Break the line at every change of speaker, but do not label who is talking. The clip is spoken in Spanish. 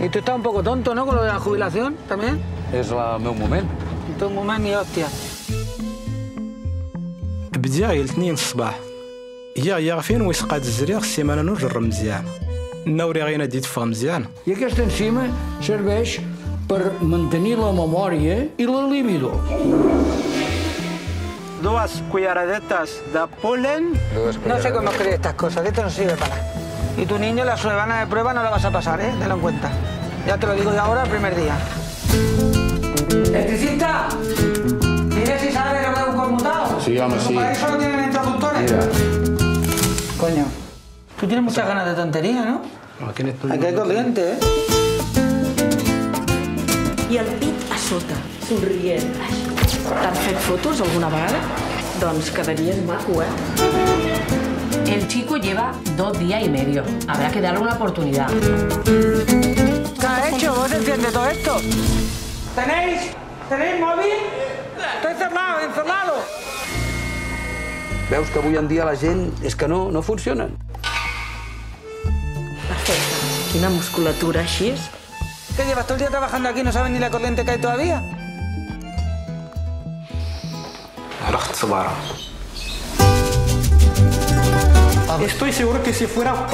Y tú estás un poco tonto, ¿no? Con lo de la jubilación también.
És el meu moment.
En tu moment ni hostia.
بديا غير الاثنين الصباح يا يا فين ويسقاد الزريغ السيمانه نجر مزيان نوري غينا ديت فا مزيان
I aquesta enzima serveix per mantenir la memòria i la libido.
Dos cucharadetas de polen. No sé cómo escribir estas cosas, esto no sirve para nada. Y tu niño la semana de prueba no la vas a pasar, ¿eh? Tenlo en cuenta. Ya te lo digo de ahora el primer día. ¡Electricista! Dile si sabe lo que es un conmutado.
Sí, home, sí.
Para eso no tienen introductores. Coño, tú tienes muchas ganas de tontería, ¿no? Aquí hay corriente, ¿eh?
I el pit a sota, somrient. T'han fet fotos alguna vegada? Doncs quedaries maco, eh?
El chico lleva dos días y medio. Habrá que darle una oportunidad.
¿Qué ha hecho? ¿Vos entiendes todo esto? ¿Tenéis? ¿Tenéis móvil? Estoy cerrado, encerrado.
Veus que avui en dia la gent és que no, no funcionen.
Perfecte. Quina musculatura així.
¿Qué llevas todo el día trabajando aquí y no sabes ni la corriente que hay todavía?
رخت صبارة Estoy seguro que si fuera